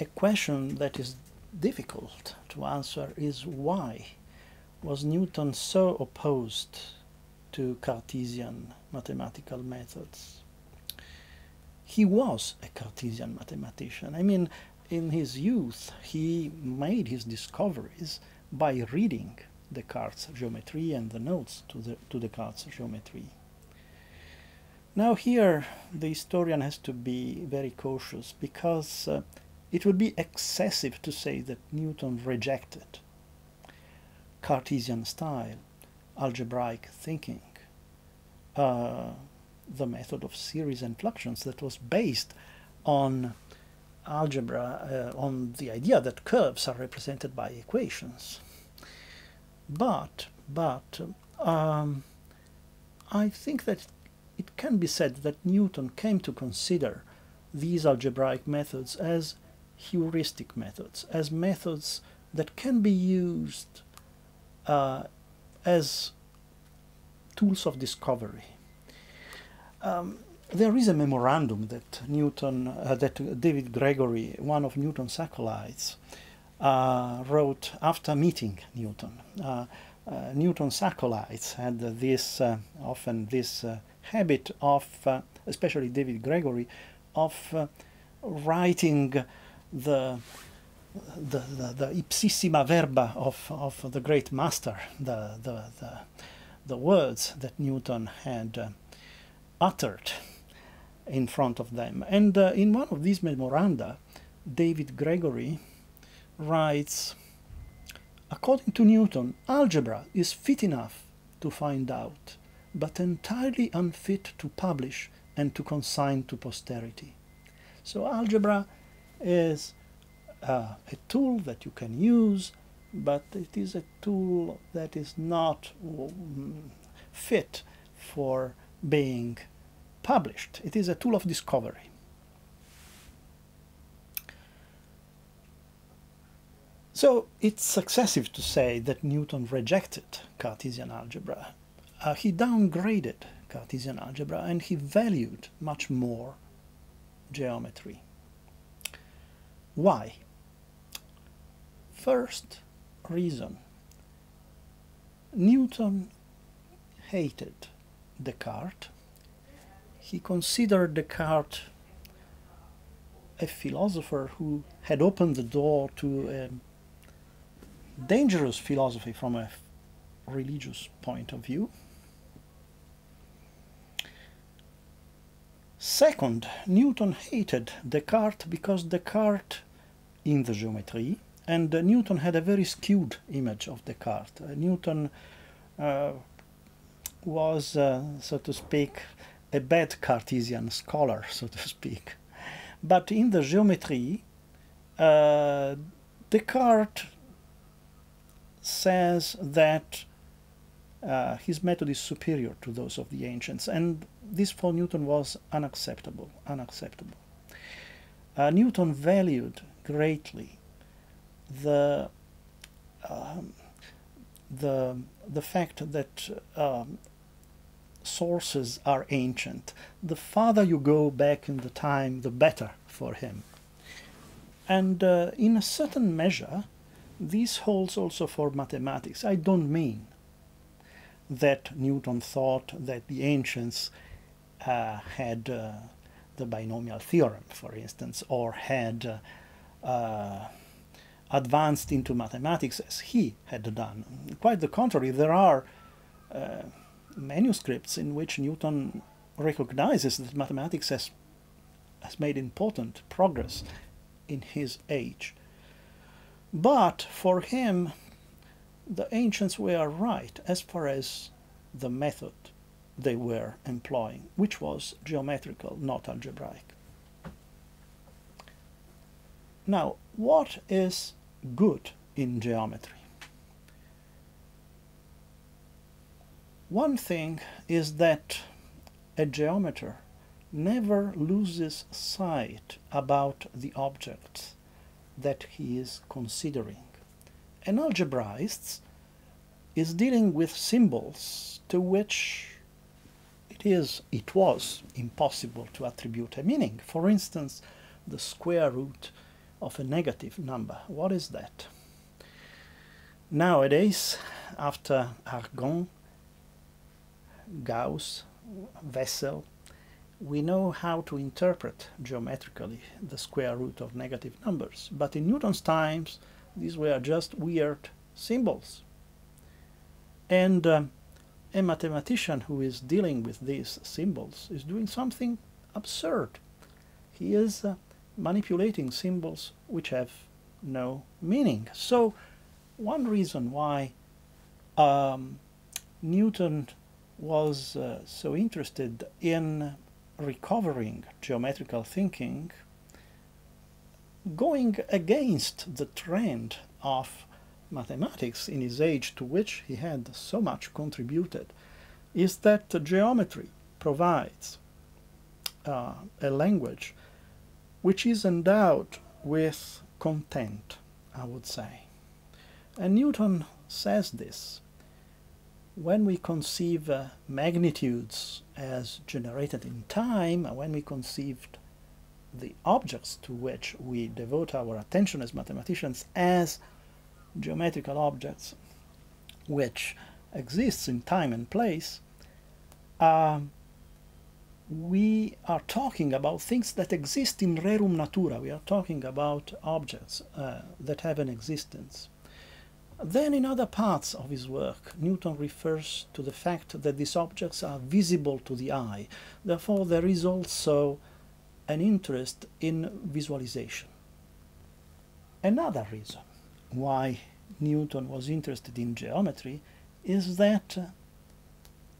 a question that is difficult to answer is why was Newton so opposed to Cartesian mathematical methods? He was a Cartesian mathematician. I mean, in his youth, he made his discoveries by reading Descartes' geometry and the notes to, the, to Descartes' geometry. Now here, the historian has to be very cautious because uh, it would be excessive to say that Newton rejected Cartesian style, algebraic thinking, uh, the method of series and fluxions that was based on algebra, uh, on the idea that curves are represented by equations. But, but, um, I think that it can be said that Newton came to consider these algebraic methods as heuristic methods, as methods that can be used uh, as tools of discovery. Um, there is a memorandum that Newton, uh, that David Gregory, one of Newton's acolytes, uh, wrote after meeting Newton. Uh, uh Newton's acolytes had this uh, often this habit of, especially David Gregory, of writing the the, the, the, ipsissima verba of, of the great master, the, the, the, the words that Newton had uh, uttered in front of them. And uh, in one of these memoranda, David Gregory writes, according to Newton, algebra is fit enough to find out, but entirely unfit to publish and to consign to posterity. So algebra is uh, a tool that you can use, but it is a tool that is not um, fit for being published. It is a tool of discovery. So it's excessive to say that Newton rejected Cartesian algebra. Uh, he downgraded Cartesian algebra and he valued much more geometry. Why? First reason Newton hated Descartes. He considered Descartes a philosopher who had opened the door to a dangerous philosophy from a religious point of view. Second, Newton hated Descartes because Descartes in the geometry, and uh, Newton had a very skewed image of Descartes. Uh, Newton uh, was, uh, so to speak, a bad Cartesian scholar, so to speak. But in the geometry, uh, Descartes says that uh, his method is superior to those of the ancients, and this for Newton was unacceptable. Unacceptable. Newton valued greatly the um, the the fact that um, sources are ancient. The farther you go back in the time, the better for him. And uh, in a certain measure, this holds also for mathematics. I don't mean that Newton thought that the ancients uh, had uh, the binomial theorem, for instance, or had uh, advanced into mathematics as he had done. Quite the contrary, there are uh, manuscripts in which Newton recognizes that mathematics has, has made important progress in his age. But for him, the ancients were right as far as the method they were employing, which was geometrical, not algebraic. Now, what is good in geometry? One thing is that a geometer never loses sight about the objects that he is considering. An algebraist is dealing with symbols to which it is, it was impossible to attribute a meaning. For instance, the square root of a negative number. What is that? Nowadays, after Argand, Gauss, Wessel, we know how to interpret geometrically the square root of negative numbers. But in Newton's times, these were just weird symbols. And um, a mathematician who is dealing with these symbols is doing something absurd. He is uh, manipulating symbols which have no meaning. So one reason why um, Newton was uh, so interested in recovering geometrical thinking, going against the trend of mathematics in his age to which he had so much contributed, is that geometry provides uh, a language which is endowed with content, I would say. And Newton says this. When we conceive uh, magnitudes as generated in time, when we conceived the objects to which we devote our attention as mathematicians as geometrical objects which exists in time and place, uh, we are talking about things that exist in rerum natura. We are talking about objects uh, that have an existence. Then in other parts of his work, Newton refers to the fact that these objects are visible to the eye. Therefore, there is also an interest in visualization. Another reason why Newton was interested in geometry is that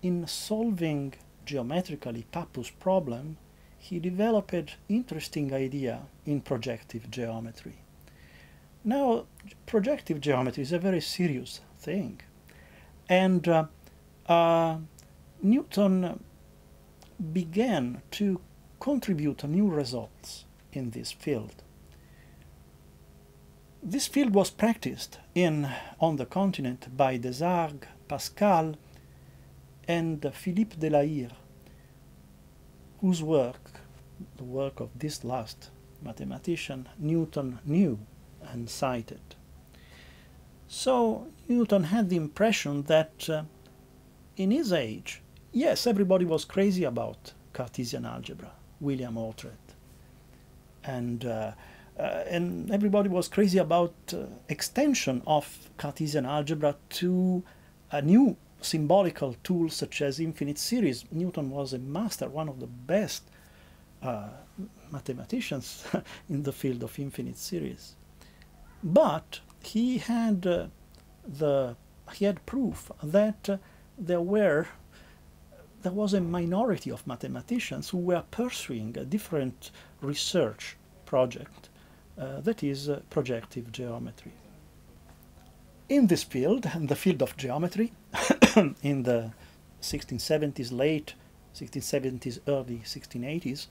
in solving geometrically Pappus problem, he developed interesting idea in projective geometry. Now, projective geometry is a very serious thing, and uh, uh, Newton began to contribute new results in this field. This field was practiced in on the continent by Desargues, Pascal, and Philippe de la Hire, whose work, the work of this last mathematician, Newton knew and cited. So Newton had the impression that uh, in his age, yes, everybody was crazy about Cartesian algebra, William Oughtred, and uh, uh, and everybody was crazy about uh, extension of Cartesian algebra to a new symbolical tools such as infinite series. Newton was a master, one of the best uh, mathematicians in the field of infinite series. But he had uh, the he had proof that uh, there were there was a minority of mathematicians who were pursuing a different research project uh, that is uh, projective geometry. In this field, in the field of geometry, in the 1670s, late 1670s, early 1680s,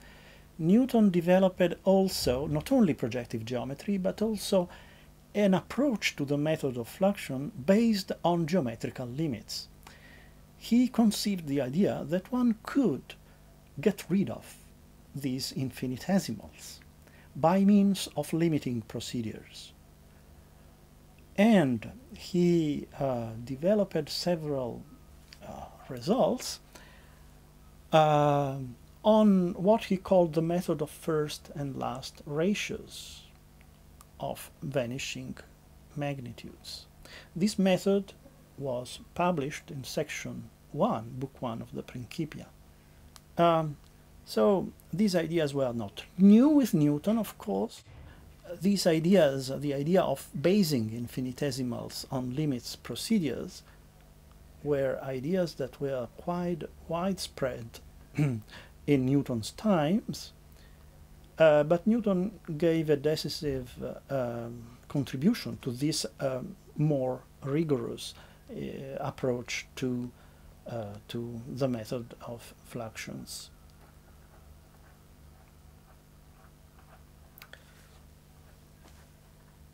Newton developed also not only projective geometry, but also an approach to the method of fluxion based on geometrical limits. He conceived the idea that one could get rid of these infinitesimals by means of limiting procedures and he uh, developed several uh, results uh, on what he called the method of first and last ratios of vanishing magnitudes. This method was published in section 1, book 1 of the Principia. Um, so these ideas were not new with Newton, of course, these ideas, the idea of basing infinitesimals on limits procedures, were ideas that were quite widespread in Newton's times, uh, but Newton gave a decisive uh, um, contribution to this um, more rigorous uh, approach to, uh, to the method of fluxions.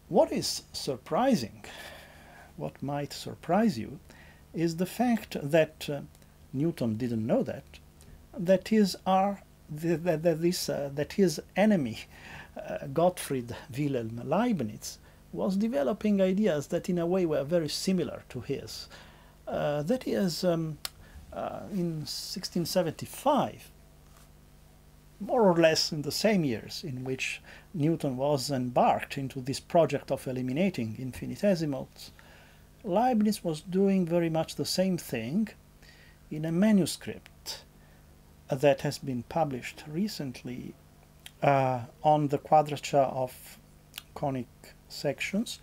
What is surprising, what might surprise you, is the fact that uh, Newton didn't know that, that his, are, that, that, this, uh, that his enemy uh, Gottfried Wilhelm Leibniz was developing ideas that in a way were very similar to his. Uh, that is, um, uh, in 1675, more or less in the same years in which Newton was embarked into this project of eliminating infinitesimals, Leibniz was doing very much the same thing in a manuscript that has been published recently uh, on the quadrature of conic sections.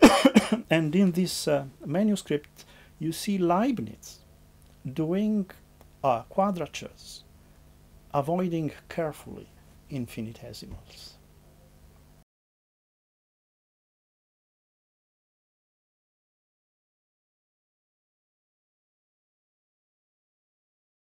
and in this uh, manuscript, you see Leibniz doing uh, quadratures, avoiding carefully infinitesimals.